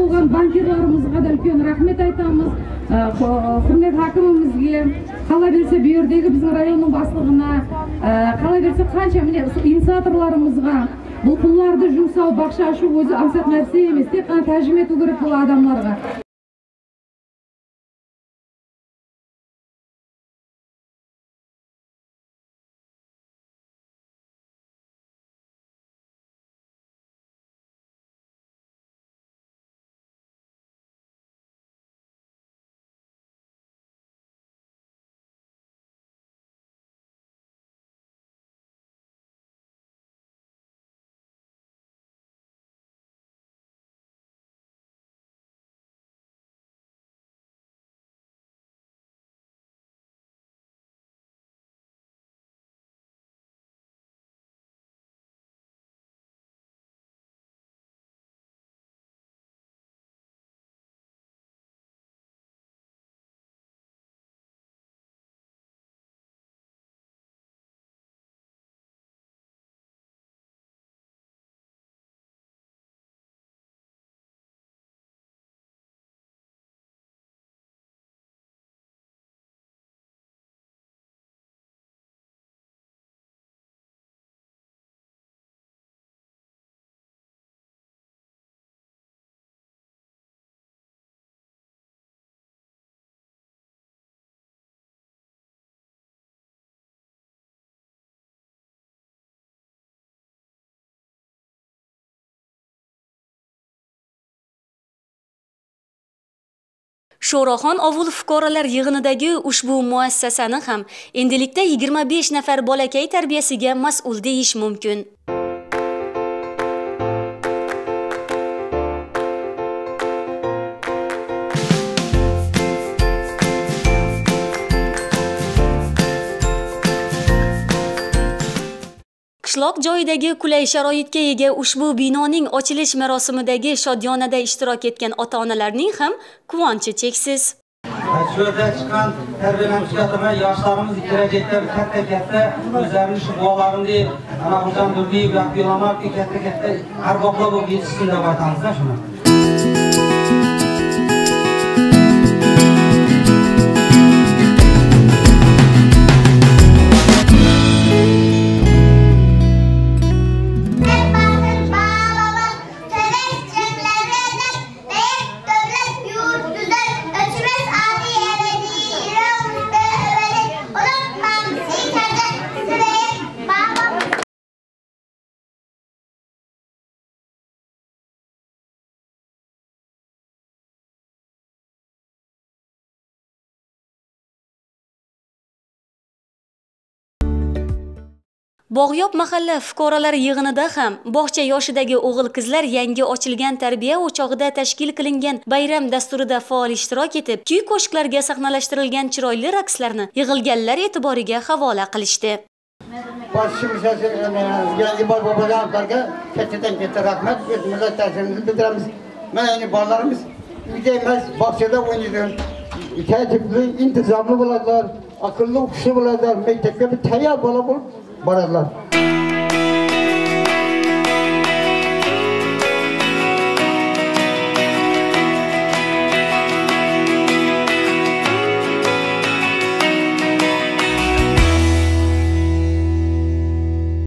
болған банкирларымызға да үлкен рахмет айтамыз. Құрмет хакімімізге қала берсе бұл жердегі біздің районның бастығына қала берсе қанша міне сол инициаторларымызға бұл пұлларды жұмсау бақша ашу өзі аса нәрсе емес тек қана тәжім ету керек бұл адамдарға. Sho'roxon ovul fuqarolar yig'inidagi ushbu muassasani ham endilikda 25 nafar bolakay tarbiyasiga mas'ul deyish mumkin. Qishloq joyidagi qulay sharoitga ega ushbu binoning ochilish marosimidagi shodiyonada ishtirok etgan ota-onalarning ham quvonchi cheksiz. shu yerda chiqqan tarbiyalanuvchilarimiz yoshlarimiz kelajakda katta katta o'zlarini shu ana Husan Durdiyev Abdullamovga katta katta arboblar bo'lib yetishsin deb aytamizda shuni Bog'yob mahalla fuqarolar yig'inida ham bog'cha yoshidagi o'g'il-qizlar yangi ochilgan tarbiya o'chog'ida tashkil qilingan bayram dasturida faol ishtirok etib, kuy qo'shiqlarga sahnalashtirilgan chiroyli raqslarni yig'ilganlar e'tiboriga havola qilishdi. boshimizga yangi bobolarga kattadan katta rahmat o'z bildiramiz. Mana endi bolalarimiz uyda emas, bog'chada o'ynaydi. kecipli, intizamlı buladılar, akıllı kuşu buladılar, mektepte bir tayar bula buladılar.